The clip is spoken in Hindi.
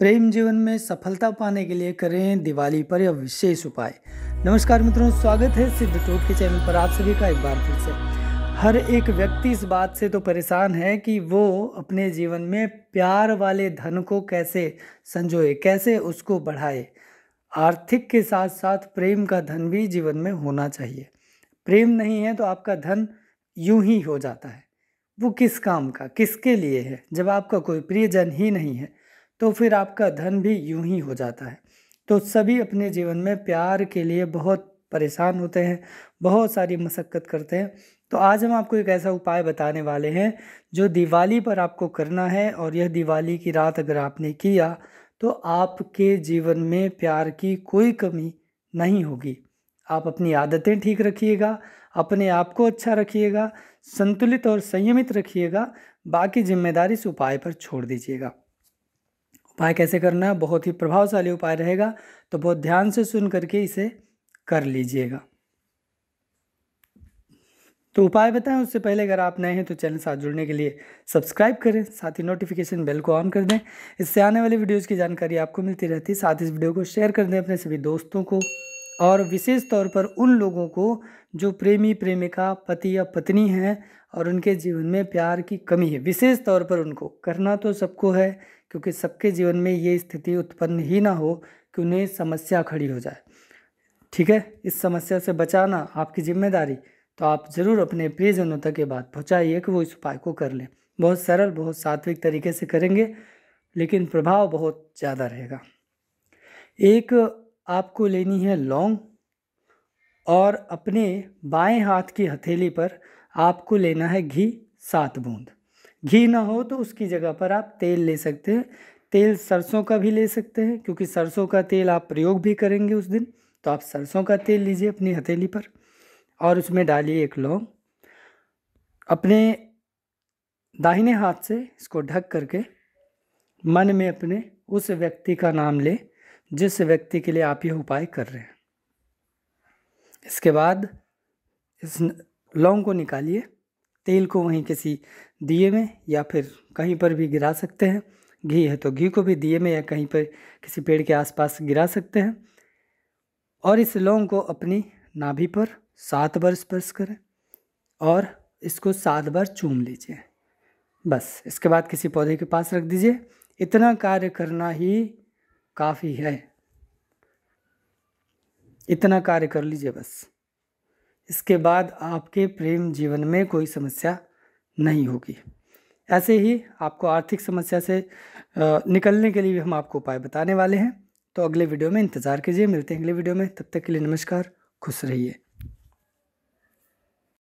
प्रेम जीवन में सफलता पाने के लिए करें दिवाली पर यह विशेष उपाय। नमस्कार मित्रों, स्वागत है सिद्ध टोट के चैनल पर आप सभी का एक बार फिर से। हर एक व्यक्ति इस बात से तो परेशान है कि वो अपने जीवन में प्यार वाले धन को कैसे संजोए, कैसे उसको बढ़ाए। आर्थिक के साथ साथ प्रेम का धन भी जीवन में होना चाहिए। प्रेम नहीं है तो आपका धन यूँ ही हो जाता है। वो किस काम का, किसके लिए है? जब आपका कोई प्रियजन ही नहीं है तो फिर आपका धन भी यूँ ही हो जाता है। तो सभी अपने जीवन में प्यार के लिए बहुत परेशान होते हैं, बहुत सारी मशक्क़त करते हैं। तो आज हम आपको एक ऐसा उपाय बताने वाले हैं, जो दिवाली पर आपको करना है और यह दिवाली की रात अगर आपने किया तो आपके जीवन में प्यार की कोई कमी नहीं होगी। आप अपनी आदतें ठीक रखिएगा, अपने आप को अच्छा रखिएगा, संतुलित और संयमित रखिएगा, बाकी ज़िम्मेदारी इस उपाय पर छोड़ दीजिएगा। उपाय कैसे करना है? बहुत ही प्रभावशाली उपाय रहेगा तो बहुत ध्यान से सुन करके इसे कर लीजिएगा। तो उपाय बताएँ, उससे पहले अगर आप नए हैं तो चैनल साथ जुड़ने के लिए सब्सक्राइब करें, साथ ही नोटिफिकेशन बेल को ऑन कर दें। इससे आने वाले वीडियोज़ की जानकारी आपको मिलती रहती है। साथ इस वीडियो को शेयर कर दें अपने सभी दोस्तों को। और विशेष तौर पर उन लोगों को जो प्रेमी प्रेमिका, पति या पत्नी हैं और उनके जीवन में प्यार की कमी है। विशेष तौर पर उनको करना तो सबको है, क्योंकि सबके जीवन में ये स्थिति उत्पन्न ही ना हो कि उन्हें समस्या खड़ी हो जाए। ठीक है? इस समस्या से बचाना आपकी ज़िम्मेदारी तो आप ज़रूर अपने प्रियजनों तक ये बात पहुँचाइए कि वो इस उपाय को कर लें। बहुत सरल, बहुत सात्विक तरीके से करेंगे, लेकिन प्रभाव बहुत ज़्यादा रहेगा। एक आपको लेनी है लौंग और अपने बाएँ हाथ की हथेली पर आपको लेना है घी सात बूंद। घी ना हो तो उसकी जगह पर आप तेल ले सकते हैं। तेल सरसों का भी ले सकते हैं, क्योंकि सरसों का तेल आप प्रयोग भी करेंगे उस दिन तो आप सरसों का तेल लीजिए अपनी हथेली पर और उसमें डालिए एक लौंग। अपने दाहिने हाथ से इसको ढक करके मन में अपने उस व्यक्ति का नाम ले जिस व्यक्ति के लिए आप यह उपाय कर रहे हैं। इसके बाद इस लौंग को निकालिए, तेल को वहीं किसी दिए में या फिर कहीं पर भी गिरा सकते हैं। घी है तो घी को भी दिए में या कहीं पर किसी पेड़ के आसपास गिरा सकते हैं। और इस लौंग को अपनी नाभि पर सात बार स्पर्श करें और इसको सात बार चूम लीजिए। बस, इसके बाद किसी पौधे के पास रख दीजिए। इतना कार्य करना ही काफ़ी है। इतना कार्य कर लीजिए बस। इसके बाद आपके प्रेम जीवन में कोई समस्या नहीं होगी। ऐसे ही आपको आर्थिक समस्या से निकलने के लिए भी हम आपको उपाय बताने वाले हैं। तो अगले वीडियो में इंतज़ार कीजिए। मिलते हैं अगले वीडियो में। तब तक के लिए नमस्कार। खुश रहिए।